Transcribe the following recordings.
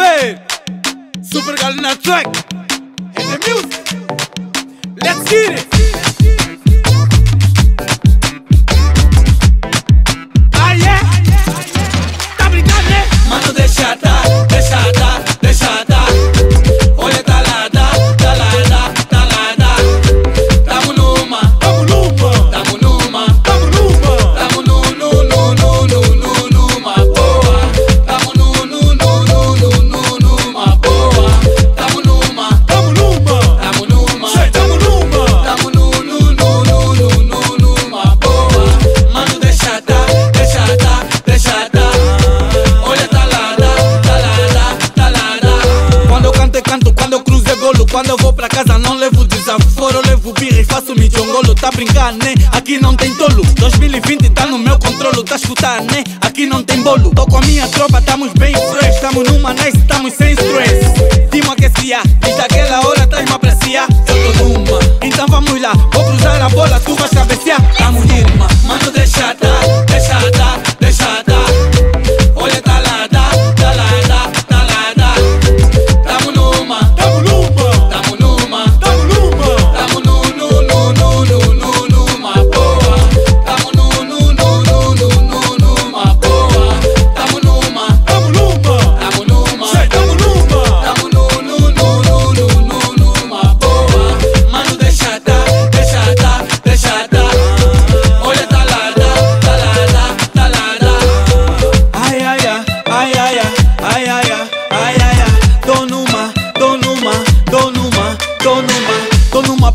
Super Galina track. And the music. Let's get it. Casa, não levo desaforo. Levo birra e faço mijongolo. Tá brincando, né? Aqui não tem tolo. 2020 tá no meu controlo. Tá escutando, né? Aqui não tem bolo. Tô com a minha tropa, tamo bem fresh. Tamo numa nice, tamo sem stress.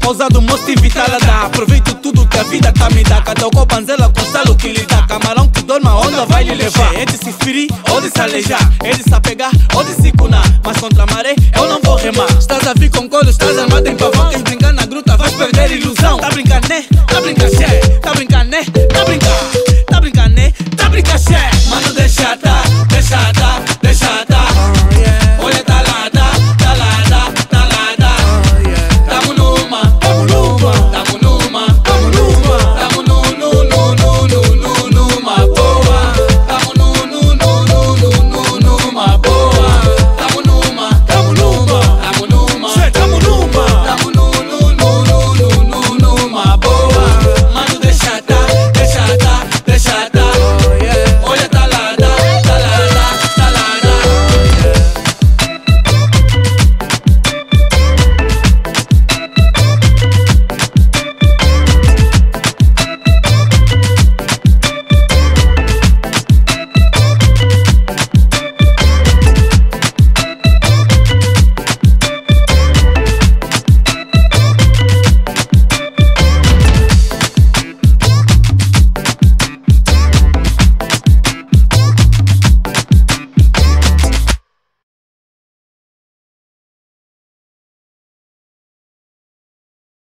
Tô numa pausa do moço invitada. Aproveito tudo que a vida tá me dá. Cada com panzela com salo que lhe dá. Camarão que dorme, a onda vai lhe levar. É de se ferir ou de se alejar. É de se apegar ou de se cunar. Mas contra a maré eu não vou remar. Estás a vir com colo, estás armado em pavão. Queres brincar na gruta, vais perder ilusão. Tá brincando, né? Tá brincando,